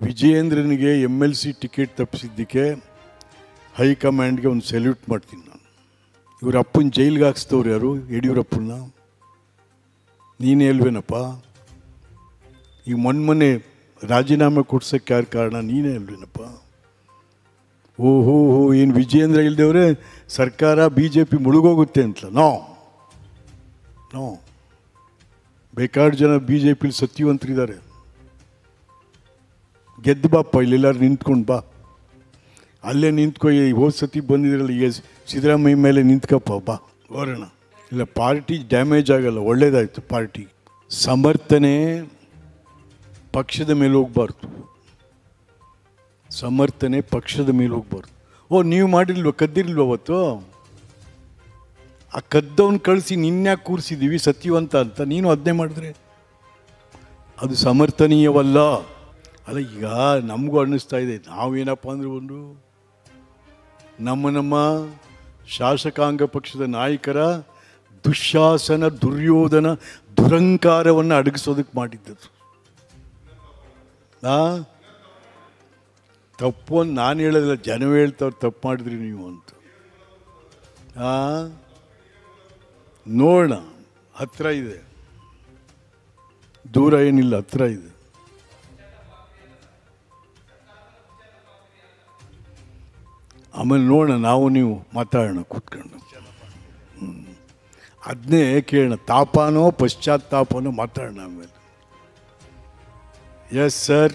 ವಿಜಯೇಂದ್ರನಿಗೆ M L C ticket ತಪ್ಪಿಸಿದ್ದಕ್ಕೆ ಹೈಕಮಾಂಡ್ಗೆ ಒಂದು ಸೆಲ್ಯೂಟ್ ಮಾಡ್ತೀನಿ ನಾನು. ಇವ್ರ ಅಪ್ಪನ ಜೈಲಿಗೆ ಹಾಕ್ಸ್ತವ್ರು ಯಾರು? ಯಡಿಯೂರಪ್ಪನ ನೀನೇ ಅಲ್ವೇನಪ್ಪ? ಈ ಮೊನ್ನೆ ರಾಜೀನಾಮೆ ಕೊಡ್ಸೋಕ್ಕೆ ಯಾರು ಕಾರಣ? ನೀನೇ ಅಲ್ವೇನಪ್ಪ? ಓಹೋ ಹೋ ಏನು ವಿಜಯೇಂದ್ರ ಇಲ್ದೇವ್ರೆ ಸರ್ಕಾರ ಬಿ ಜೆ ಪಿ ಮುಳುಗೋಗುತ್ತೆ ಅಂತ ನೋ. ನೋ. ಬೇಕಾರು ಜನ ಬಿ ಜೆ ಪಿಲಿ ಸತ್ಯವಂತರಿದ್ದಾರೆ ಗೆದ್ದು ಬಾಪ್ಪ ಇಲ್ಲೆಲ್ಲರೂ ನಿಂತ್ಕೊಂಡು ಬಾ. ಅಲ್ಲೇ ನಿಂತ್ಕೊ ಈ ಹೋದ ಸತಿ ಬಂದಿದ್ರಲ್ಲ ಈಗ ಸಿದ್ದರಾಮಯ್ಯ ಮೇಲೆ ನಿಂತ್ಕಪ್ಪ ಬಾ. ಹೋರೋಣ ಇಲ್ಲ ಪಾರ್ಟಿ ಡ್ಯಾಮೇಜ್ ಆಗಲ್ಲ ಒಳ್ಳೇದಾಯಿತು ಪಾರ್ಟಿ. ಸಮರ್ಥನೆ ಪಕ್ಷದ ಮೇಲೆ ಹೋಗ್ಬಾರ್ದು. ಸಮರ್ಥನೆ ಪಕ್ಷದ ಮೇಲೆ ಹೋಗ್ಬಾರ್ದು. ಓ ನೀವು ಮಾಡಿಲ್ವ ಕದ್ದಿರ್ಲ್ವ ಅವತ್ತು? ಆ ಕದ್ದವನ್ನು ಕಳಿಸಿ ನಿನ್ಯಾಕೆ ಕೂರಿಸಿದ್ದೀವಿ ಸತ್ಯವಂತ ಅಂತ. ನೀನು ಅದನ್ನೇ ಮಾಡಿದ್ರೆ? ಅದು ಸಮರ್ಥನೀಯವಲ್ಲ. ಅಲ್ಲ, ಈಗ ನಮಗೂ ಅನ್ನಿಸ್ತಾ ಇದೆ. ನಾವೇನಪ್ಪ ಅಂದ್ರೆ ಒಂದು ನಮ್ಮ ನಮ್ಮ ಶಾಸಕಾಂಗ ಪಕ್ಷದ ನಾಯಕರ ದುಶಾಸನ, ದುರ್ಯೋಧನ ದುರಂಕಾರವನ್ನು ಅಡಗಿಸೋದಕ್ಕೆ ಮಾಡಿದ್ದದು ತಪ್ಪು ಅಂತ ನಾನು ಹೇಳೋದಿಲ್ಲ ಜನ ಹೇಳ್ತಾವ್ರು ತಪ್ಪು ಮಾಡಿದ್ರಿ ನೀವು ಅಂತ. ನೋಡೋಣ ಹತ್ತಿರ ಇದೆ. ದೂರ ಏನಿಲ್ಲ, ಹತ್ರ ಇದೆ. ಆಮೇಲೆ ನೋಡೋಣ ನಾವು ನೀವು ಮಾತಾಡೋಣ ಕೂತ್ಕೊಂಡು. ಅದನ್ನೇ ಕೇಳೋಣ ತಾಪನೋ ಪಶ್ಚಾತ್ತಾಪನೋ ಮಾತಾಡೋಣ ಆಮೇಲೆ. Yes sir